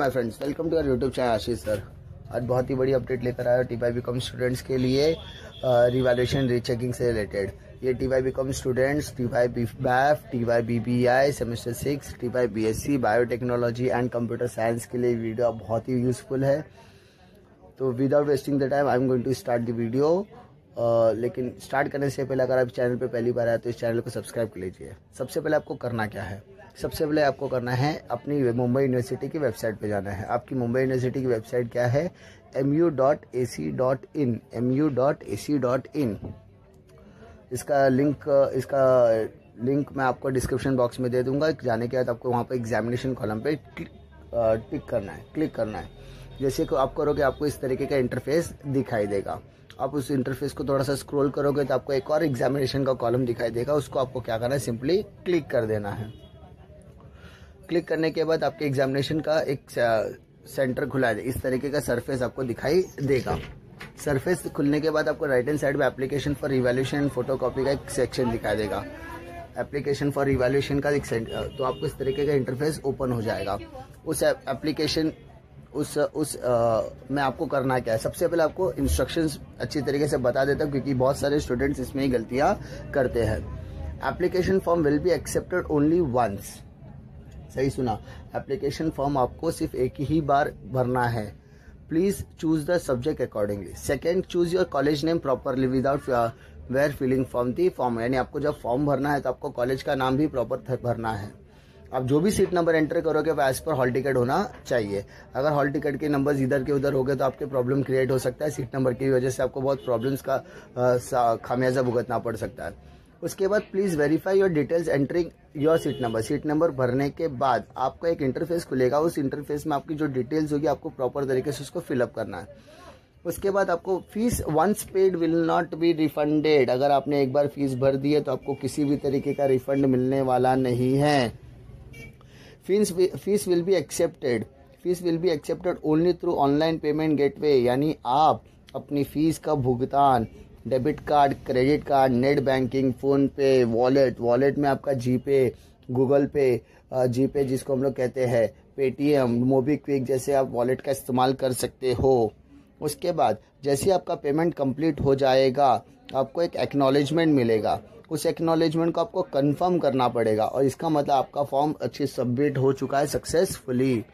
My friends welcome to our YouTube channel Ashish sir आज बहुत ही बड़ी अपडेट लेकर आया टी वाई बीकॉम स्टूडेंट्स के लिए रिवैल्यूएशन रीचेकिंग से रिलेटेड ये T Y BCom students T Y B BAF T Y B B I semester six T Y B S C biotechnology and computer science के लिए video बहुत ही useful है. तो without wasting the time I am going to start the video लेकिन start करने से पहले अगर आप चैनल पर पहली बार आए तो इस चैनल को सब्सक्राइब कर लीजिए। सबसे पहले आपको करना क्या है? सबसे पहले आपको करना है अपनी मुंबई यूनिवर्सिटी की वेबसाइट पे जाना है। आपकी मुंबई यूनिवर्सिटी की वेबसाइट क्या है? M U dot A C dot in M U dot A C dot in इसका लिंक इसका लिंक मैं आपको डिस्क्रिप्शन बॉक्स में दे दूँगा। जाने के बाद आपको वहाँ पर एग्जामिनेशन कॉलम पे टिक करना है, क्लिक करना है। जैसे कि आप करोगे, आपको इस तरीके का इंटरफेस दिखाई देगा। आप उस इंटरफेस को थोड़ा सा स्क्रॉल करोगे तो आपको एक और एग्जामिनेशन का कॉलम दिखाई देगा। उसको आपको क्या करना है? सिंपली क्लिक कर देना है। क्लिक करने के बाद आपके एग्जामिनेशन का एक सेंटर खुला है। इस तरीके का सरफेस आपको दिखाई देगा। सरफेस खुलने के बाद आपको राइट हैंड साइड में application for revaluation photocopy का एक सेक्शन दिखाई देगा। एप्लीकेशन फॉर रिवैल्यूशन का एक तो आपको इस तरीके का इंटरफेस ओपन हो जाएगा। उस एप्लीकेशन उस उस आ, में आपको करना क्या है? सबसे पहले आपको इंस्ट्रक्शंस अच्छी तरीके से बता देता हूँ क्योंकि बहुत सारे स्टूडेंट्स इसमें ही गलतियाँ करते हैं। Application form will be accepted only once सही सुना। एप्लीकेशन फॉर्म आपको सिर्फ़ एक ही बार भरना है। Please choose the subject accordingly second choose your college name properly without where filling form the form यानी आपको जब फॉर्म भरना है तो आपको कॉलेज का नाम भी प्रॉपर भरना है। आप जो भी सीट नंबर एंटर करोगे, वो एज पर हॉल टिकट होना चाहिए। अगर हॉल टिकट के नंबर इधर के उधर हो गए तो आपके प्रॉब्लम क्रिएट हो सकता है। सीट नंबर की वजह से आपको बहुत प्रॉब्लम्स का खामियाजा भुगतना पड़ सकता है। उसके बाद please verify your details entering your seat number seat number भरने के बाद आपका एक इंटरफेस खुलेगा। उस इंटरफेस में आपकी जो डिटेल्स होगी, आपको प्रॉपर तरीके से उसको फिलअप करना है। उसके बाद आपको fees once paid will not be refunded अगर आपने एक बार फ़ीस भर दी है तो आपको किसी भी तरीके का रिफंड मिलने वाला नहीं है। Fees fees will be accepted fees will be accepted only through online payment gateway यानी आप अपनी फ़ीस का भुगतान debit card, credit card, net banking, PhonePe, wallet wallet में आपका जी पे गूगल पे जी पे जिसको हम लोग कहते हैं, पेटीएम, मोबीक्विक जैसे आप वॉलेट का इस्तेमाल कर सकते हो। उसके बाद जैसे आपका पेमेंट कंप्लीट हो जाएगा, आपको एक एक्नॉलेजमेंट मिलेगा। उस एक्नॉलेजमेंट को आपको कंफर्म करना पड़ेगा और इसका मतलब आपका फॉर्म अच्छे सबमिट हो चुका है सक्सेसफुली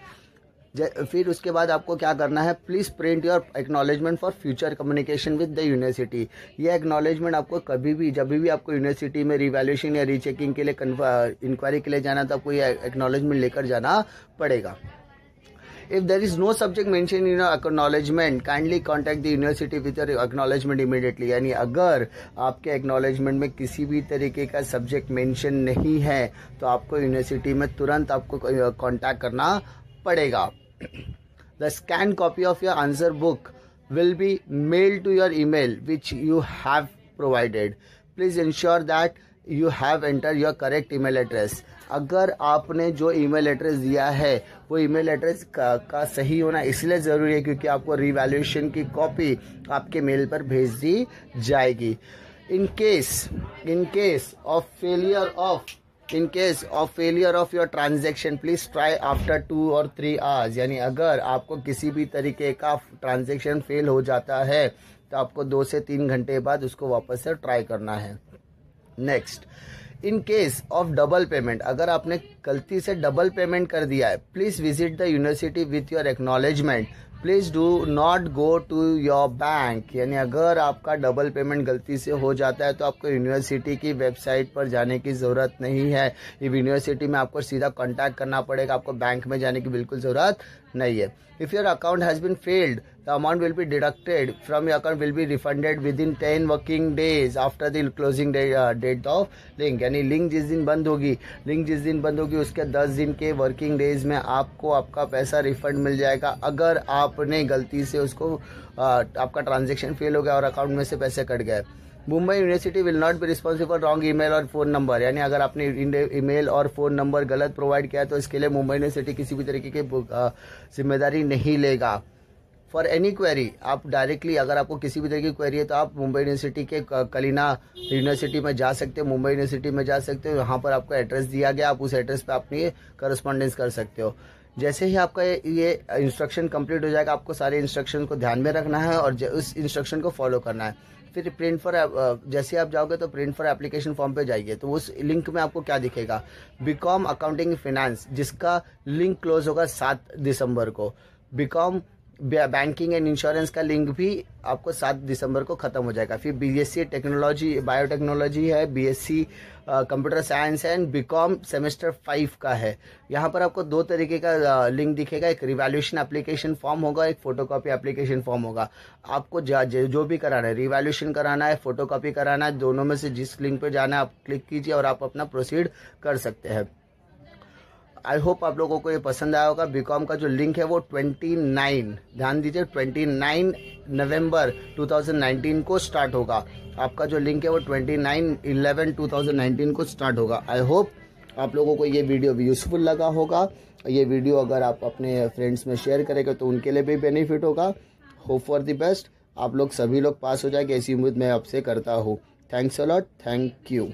फिर उसके बाद आपको क्या करना है? Please print your acknowledgement for future communication with the university ये एक्नॉलेजमेंट आपको कभी भी जब भी आपको यूनिवर्सिटी में रिवैल्यूशन या रीचेकिंग के लिए इंक्वायरी के लिए जाना तो आपको ये एक्नॉलेजमेंट लेकर जाना पड़ेगा। If there is no subject mentioned in your acknowledgement, kindly contact the university with your acknowledgement immediately. यानी अगर आपके acknowledgement में किसी भी तरीके का सब्जेक्ट मेंशन नहीं है तो आपको यूनिवर्सिटी में तुरंत आपको कांटेक्ट करना पड़ेगा। The scanned copy of your answer book will be mailed to your email which you have provided. Please ensure that you have entered your correct email address. अगर आपने जो ईमेल एड्रेस दिया है वो ईमेल एड्रेस का, का सही होना इसलिए ज़रूरी है क्योंकि आपको रिवैल्यूएशन की कॉपी आपके मेल पर भेज दी जाएगी in case in case of failure of in case of failure of your transaction please try after two और थ्री आवर्स यानी अगर आपको किसी भी तरीके का ट्रांजेक्शन फेल हो जाता है तो आपको दो से तीन घंटे बाद उसको वापस से ट्राई करना है। Next in case of double payment अगर आपने गलती से डबल पेमेंट कर दिया है please visit the university with your acknowledgement please do not go to your bank यानी अगर आपका डबल पेमेंट गलती से हो जाता है तो आपको यूनिवर्सिटी की वेबसाइट पर जाने की ज़रूरत नहीं है। यूनिवर्सिटी में आपको सीधा कॉन्टैक्ट करना पड़ेगा, आपको बैंक में जाने की बिल्कुल ज़रूरत नहीं है। If your account has been failed the amount will be deducted from your account will be refunded within ten working days after the closing date of link यानी लिंक जिस दिन बंद होगी लिंक जिस दिन बंद होगी उसके 10 दिन के वर्किंग डेज़ में आपको आपका पैसा रिफंड मिल जाएगा। अगर आपने गलती से उसको uh, आपका ट्रांजेक्शन फेल हो गया और अकाउंट में से पैसे कट गए। Mumbai university will not be responsible wrong email और फ़ोन नंबर यानी अगर आपने ईमेल और फ़ोन नंबर गलत प्रोवाइड किया तो इसके लिए मुंबई यूनिवर्सिटी किसी भी तरीके की ज़िम्मेदारी नहीं लेगा। फॉर एनी क्वेरी आप डायरेक्टली अगर आपको किसी भी तरह की क्वेरी है तो आप मुंबई यूनिवर्सिटी के कलीना यूनिवर्सिटी में जा सकते हो मुंबई यूनिवर्सिटी में जा सकते हो। यहाँ पर आपको एड्रेस दिया गया, आप उस एड्रेस पर अपनी करस्पॉन्डेंस कर सकते हो। जैसे ही आपका ये इंस्ट्रक्शन कंप्लीट हो जाएगा, आपको सारे इंस्ट्रक्शन को ध्यान में रखना है और उस इंस्ट्रक्शन को फॉलो करना है। फिर प्रिंट फॉर जैसे आप जाओगे तो प्रिंट फॉर एप्लीकेशन फॉर्म पे जाइए। तो उस लिंक में आपको क्या दिखेगा? बीकॉम अकाउंटिंग फिनेंस जिसका लिंक क्लोज होगा सात दिसंबर को। बीकॉम बैंकिंग एंड इंश्योरेंस का लिंक भी आपको सात दिसंबर को खत्म हो जाएगा। फिर बीएससी टेक्नोलॉजी बायोटेक्नोलॉजी है BSc computer science and BCom semester five का है। यहाँ पर आपको दो तरीके का लिंक दिखेगा। एक रिवैल्यूशन एप्लीकेशन फॉर्म होगा, एक फोटोकॉपी एप्लीकेशन फॉर्म होगा। आपको जो भी कराना है रिवैल्यूशन कराना है फोटोकॉपी कराना है, दोनों में से जिस लिंक पर जाना है, आप क्लिक कीजिए और आप अपना प्रोसीड कर सकते हैं। आई होप आप लोगों को ये पसंद आया होगा। बीकॉम का जो लिंक है वो 29 ध्यान दीजिए 29 नवंबर 2019 को स्टार्ट होगा। आपका जो लिंक है वो 29 11 2019 को स्टार्ट होगा। आई होप आप लोगों को ये वीडियो यूज़फुल लगा होगा। ये वीडियो अगर आप अपने फ्रेंड्स में शेयर करेंगे तो उनके लिए भी बेनिफिट होगा। होप फॉर द बेस्ट आप लोग सभी लोग पास हो जाएँगे, ऐसी उम्मीद मैं आपसे करता हूँ। Thanks a lot thank you